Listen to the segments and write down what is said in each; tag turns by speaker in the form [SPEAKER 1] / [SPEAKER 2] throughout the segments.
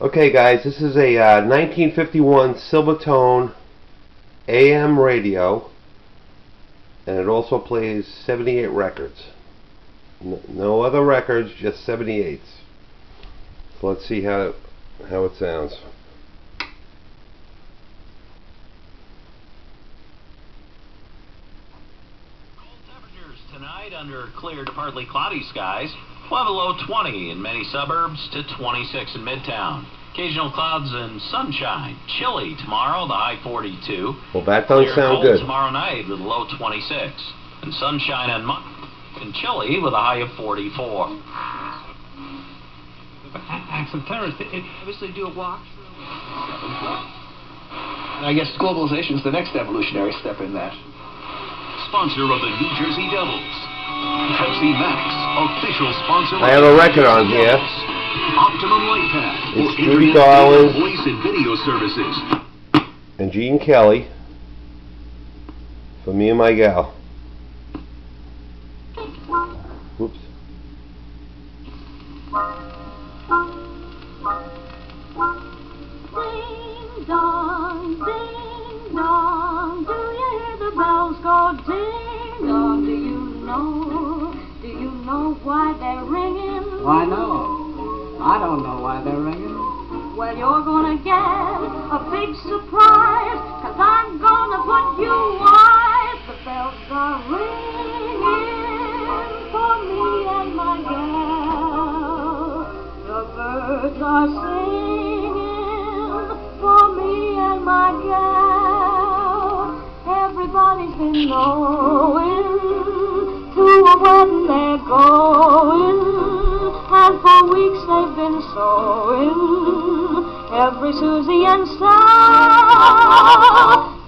[SPEAKER 1] Okay, guys, this is a uh, 1951 Silvertone AM radio, and it also plays 78 records. N no other records, just 78s. So let's see how how it sounds.
[SPEAKER 2] Cold temperatures Tonight under clear to partly cloudy skies. We'll have a oh low 20 in many suburbs to 26 in Midtown. Occasional clouds and sunshine. Chilly tomorrow, the high 42.
[SPEAKER 1] Well, that doesn't
[SPEAKER 2] Clear
[SPEAKER 1] sound good.
[SPEAKER 2] tomorrow night with a low 26. And sunshine on Monday. And chilly with a high of 44.
[SPEAKER 3] Acts of terrorists. It, it,
[SPEAKER 4] obviously do a walk.
[SPEAKER 3] I guess globalization is the next evolutionary step in that.
[SPEAKER 5] Sponsor of the New Jersey Devils. Pepsi Max, official sponsor.
[SPEAKER 1] I have a record on here.
[SPEAKER 5] Optimum Light Path
[SPEAKER 1] It's
[SPEAKER 5] for
[SPEAKER 1] Judy
[SPEAKER 5] internet
[SPEAKER 1] Garland.
[SPEAKER 5] voice and video services.
[SPEAKER 1] And Gene Kelly for me and my gal. Whoops.
[SPEAKER 6] Ding dong, ding know, do you know why they're ringing?
[SPEAKER 4] Why no? I don't know why they're ringing.
[SPEAKER 6] Well, you're gonna get a big surprise, cause I'm gonna put you wise. The bells are ringing for me and my gal. The birds are singing for me and my gal. Everybody's been knowing wedding they're going, and for weeks they've been sewing. Every Susie and Sal,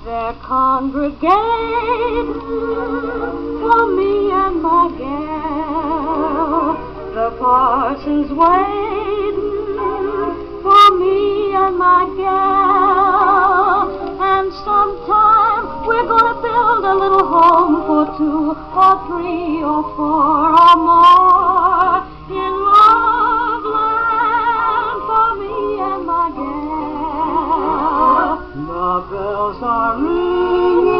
[SPEAKER 6] they're congregating for me and my gal. The parson's waiting three or four or more in Loveland for me and my gal. The bells are ringing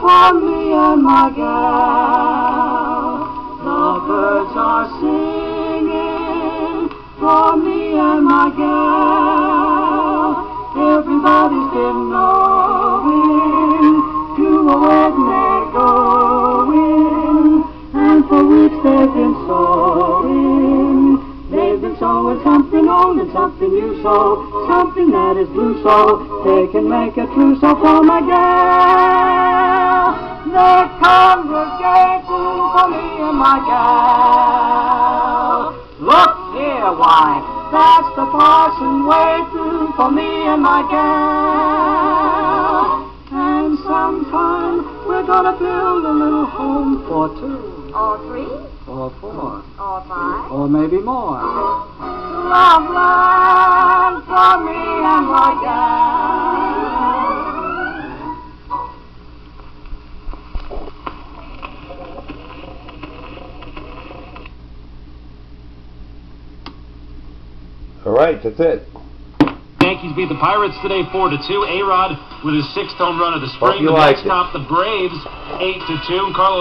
[SPEAKER 6] for me and my gal. The birds are singing for me and my gal. Everybody's been knowing they've been sewing. They've been sewing something old and something new, so something that is blue, so they can make a trousseau for my gal. They're for me and my gal. Look here, why, that's the parson waiting for me and my gal. And sometime we're gonna build a little home for two,
[SPEAKER 4] Or three?
[SPEAKER 6] or four,
[SPEAKER 4] Or five?
[SPEAKER 6] or maybe more. Loveland for me and my gal.
[SPEAKER 1] All right, that's it.
[SPEAKER 2] Yankees beat the Pirates today 4 to 2. A Rod with his sixth home run of the
[SPEAKER 1] Hope
[SPEAKER 2] spring.
[SPEAKER 1] you
[SPEAKER 2] the
[SPEAKER 1] liked
[SPEAKER 2] Mets
[SPEAKER 1] it.
[SPEAKER 2] topped the Braves 8 to 2. Carlos